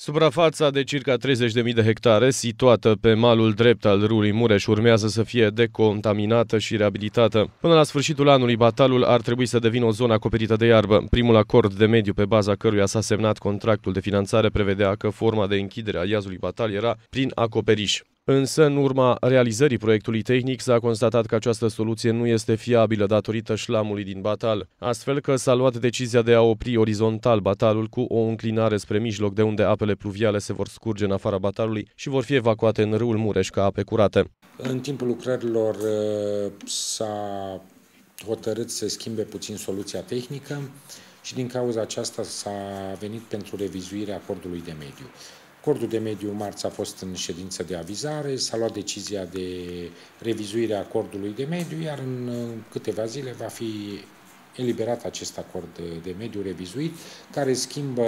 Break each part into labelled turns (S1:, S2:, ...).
S1: Suprafața de circa 30.000 de hectare, situată pe malul drept al râului Mureș, urmează să fie decontaminată și reabilitată. Până la sfârșitul anului, batalul ar trebui să devină o zonă acoperită de iarbă. Primul acord de mediu pe baza căruia s-a semnat contractul de finanțare prevedea că forma de închidere a iazului batal era prin acoperiș. Însă, în urma realizării proiectului tehnic, s-a constatat că această soluție nu este fiabilă datorită șlamului din batal, astfel că s-a luat decizia de a opri orizontal batalul cu o înclinare spre mijloc de unde apele pluviale se vor scurge în afara batalului și vor fi evacuate în râul Mureș ca ape curate.
S2: În timpul lucrărilor uh, s-a hotărât să schimbe puțin soluția tehnică și din cauza aceasta s-a venit pentru revizuirea acordului de mediu. Acordul de mediu marți a fost în ședință de avizare, s-a luat decizia de revizuire a acordului de mediu, iar în câteva zile va fi eliberat acest acord de mediu revizuit, care schimbă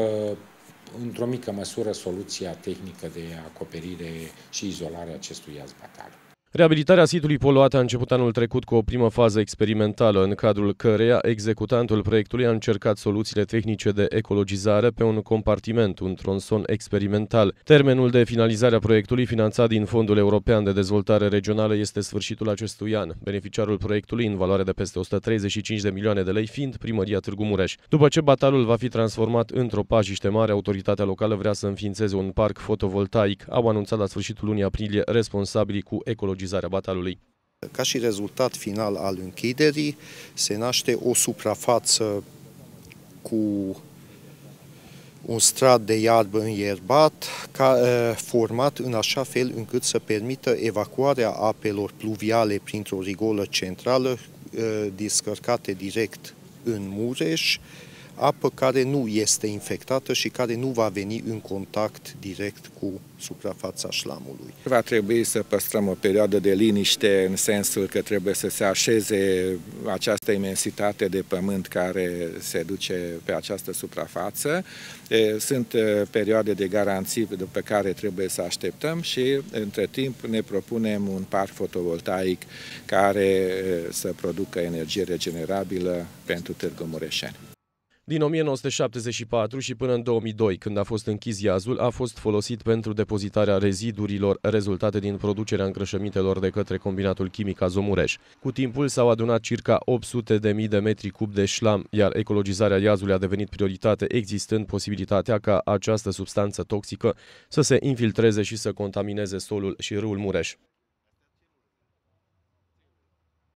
S2: într-o mică măsură soluția tehnică de acoperire și izolare a acestui iaz batal.
S1: Reabilitarea sitului poluat a început anul trecut cu o primă fază experimentală, în cadrul căreia executantul proiectului a încercat soluțiile tehnice de ecologizare pe un compartiment, un tronson experimental. Termenul de finalizare a proiectului, finanțat din Fondul European de Dezvoltare Regională, este sfârșitul acestui an. Beneficiarul proiectului, în valoare de peste 135 de milioane de lei, fiind primăria Târgu Mureș. După ce batalul va fi transformat într-o pajiște mare, autoritatea locală vrea să înființeze un parc fotovoltaic. Au anunțat la sfârșitul lunii aprilie responsabilii cu ecologizare ecologizarea batalului.
S3: Ca și rezultat final al închiderii, se naște o suprafață cu un strat de iarbă înierbat, ca, format în așa fel încât să permită evacuarea apelor pluviale printr-o rigolă centrală, descărcate direct în Mureș, apă care nu este infectată și care nu va veni în contact direct cu suprafața șlamului.
S4: Va trebui să păstrăm o perioadă de liniște în sensul că trebuie să se așeze această imensitate de pământ care se duce pe această suprafață. Sunt perioade de garanții pe care trebuie să așteptăm și între timp ne propunem un parc fotovoltaic care să producă energie regenerabilă pentru Târgu Mureșeni.
S1: Din 1974 și până în 2002, când a fost închis iazul, a fost folosit pentru depozitarea rezidurilor rezultate din producerea îngrășămintelor de către combinatul chimic Azomureș. Cu timpul s-au adunat circa 800 de mii de metri cub de șlam, iar ecologizarea iazului a devenit prioritate, existând posibilitatea ca această substanță toxică să se infiltreze și să contamineze solul și râul Mureș.